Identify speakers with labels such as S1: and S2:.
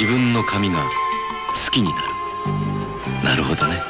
S1: 自分の髪が好きになる。なるほどね。